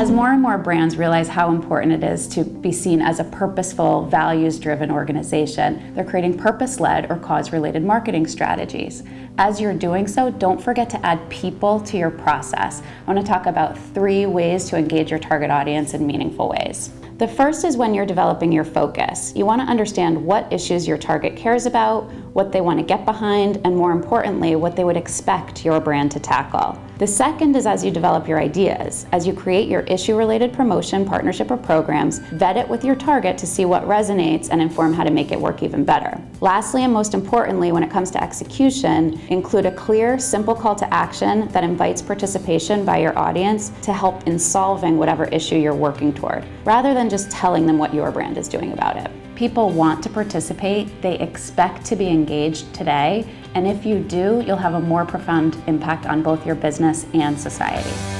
As more and more brands realize how important it is to be seen as a purposeful, values driven organization, they're creating purpose led or cause related marketing strategies. As you're doing so, don't forget to add people to your process. I want to talk about three ways to engage your target audience in meaningful ways. The first is when you're developing your focus. You want to understand what issues your target cares about, what they want to get behind, and more importantly, what they would expect your brand to tackle. The second is as you develop your ideas. As you create your issue related promotion, partnership, or programs, vet it with your target to see what resonates and inform how to make it work even better. Lastly, and most importantly, when it comes to execution, include a clear, simple call to action that invites participation by your audience to help in solving whatever issue you're working toward, rather than just telling them what your brand is doing about it. People want to participate, they expect to be engaged today, and if you do, you'll have a more profound impact on both your business and society.